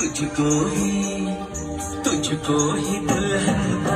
तुझको ही तुझको ही दुल्हन